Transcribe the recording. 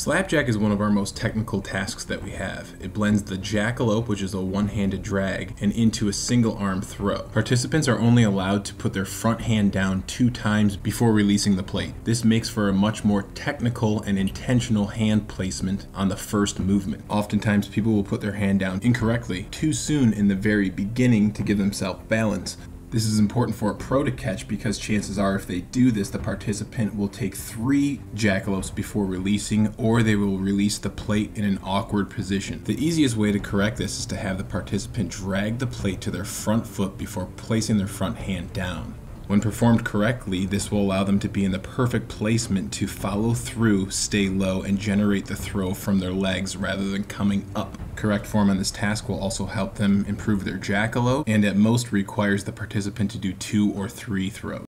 Slapjack is one of our most technical tasks that we have. It blends the jackalope, which is a one-handed drag, and into a single arm throw. Participants are only allowed to put their front hand down two times before releasing the plate. This makes for a much more technical and intentional hand placement on the first movement. Oftentimes people will put their hand down incorrectly too soon in the very beginning to give themselves balance, this is important for a pro to catch because chances are if they do this, the participant will take three jackalopes before releasing or they will release the plate in an awkward position. The easiest way to correct this is to have the participant drag the plate to their front foot before placing their front hand down. When performed correctly, this will allow them to be in the perfect placement to follow through, stay low, and generate the throw from their legs rather than coming up. Correct form on this task will also help them improve their jackalope and at most requires the participant to do two or three throws.